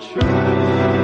true.